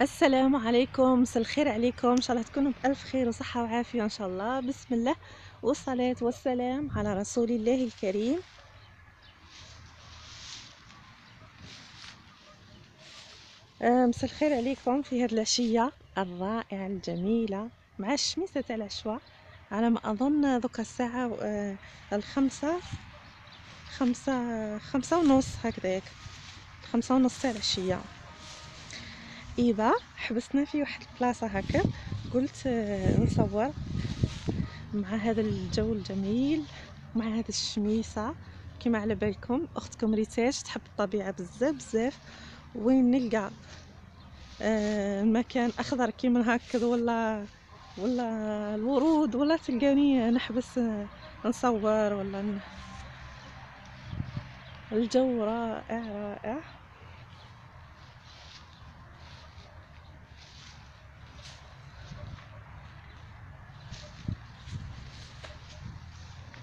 السلام عليكم مساء الخير عليكم. إن شاء الله تكونوا بألف خير وصحة وعافية إن شاء الله. بسم الله والصلاة والسلام على رسول الله الكريم. آه، مساء الخير عليكم في هذه العشية الرائعة الجميلة مع الشميسه تاع العشوة. على ما أظن ذوك الساعة آه، الخمسة خمسة خمسة ونص هكذاك. خمسة ونص تاع العشية. إذا حبسنا في واحد البلاصة هكا قلت آه، نصور مع هذا الجو الجميل مع هذا الشميسة. كما على بالكم أختكم ريتاج تحب الطبيعة بزاف بزاف. وين نلقى؟ آه مكان أخضر كيما هكذا ولا ولا الورود ولا تلقاني نحبس آه، نصور ولا. الجو رائع رائع.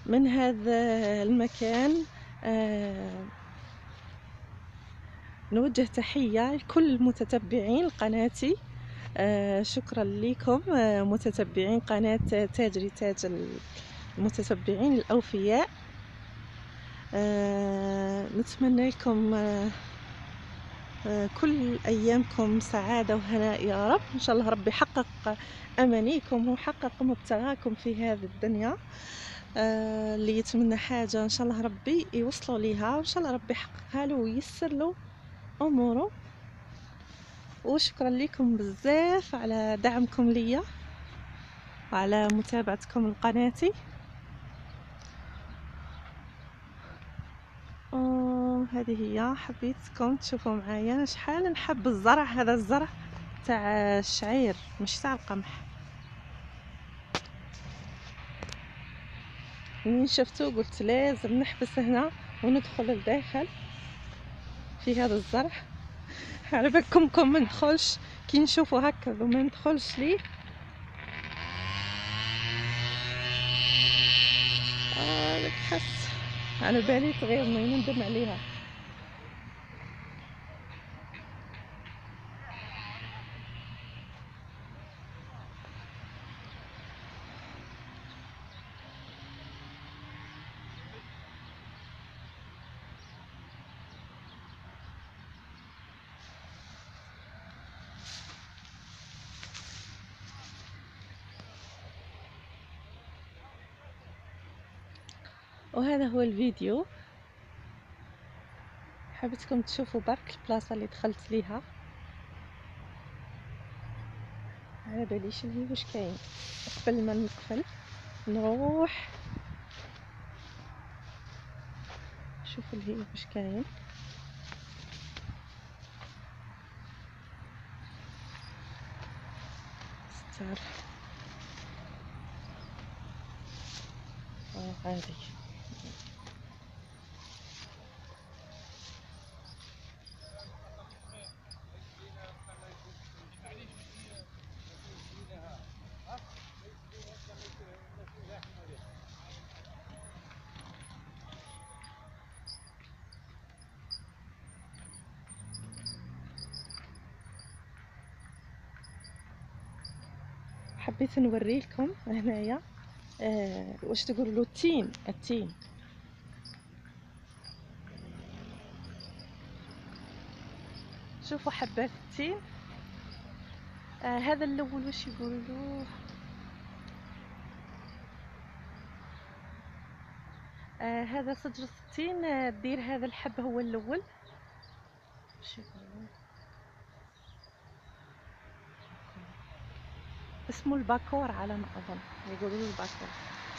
من هذا المكان آه، نوجه تحية لكل المتتبعين قناتي. آه، شكرا لكم آه، متتبعين قناة تاج ريتاج المتتبعين الأوفياء. نتمنى لكم كل أيامكم سعادة وهناء يا رب. إن شاء الله ربي يحقق أمانيكم ويحقق مبتغاكم في هذه الدنيا. اللي يتمنى حاجة إن شاء الله ربي يوصلوا ليها وإن شاء الله ربي يحققها له ويسر له أموره. وشكرا لكم بزاف على دعمكم ليا وعلى متابعتكم لقناتي. هذه هي حبيتكم تشوفوا معايا شحال نحب الزرع هذا الزرع تاع الشعير مش تاع القمح. منين شفتو؟ قلت لازم نحبس هنا وندخل لداخل في هذا الزرع. على بالكم ما ندخلش. كي نشوفو هكا وما ندخلش ليه. آه حس. على بالي تغير ما ندم عليها. وهذا هو الفيديو. حبيتكم تشوفوا برك البلاصة اللي دخلت ليها. على باليش اللي واش كاين؟ قبل ما نقفل نروح. شوف اللي واش كاين. ستار. هذه حبيت نوري لكم هنايا آه واش تقولوا له التين التين. شوفوا حبات التين. آه هذا الأول واش يقولوا له؟ آه هذا شجرة التين آه دير هذا الحب هو الأول. يقولوا اسمه الباكور على ما أظن. يقولوا له الباكور.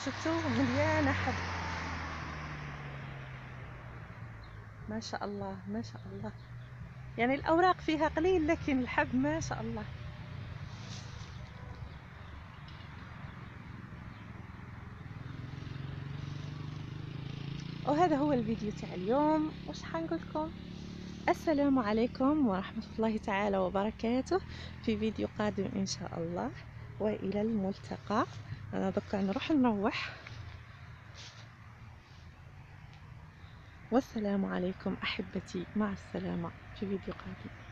شفتوا مليانه حب ما شاء الله ما شاء الله. يعني الأوراق فيها قليل لكن الحب ما شاء الله. وهذا هو الفيديو تاع اليوم. واش حنقول لكم السلام عليكم ورحمة الله تعالى وبركاته في فيديو قادم إن شاء الله. وإلى الملتقى. أنا دوكا نروح نروح. والسلام عليكم أحبتي. مع السلامة في فيديو قادم.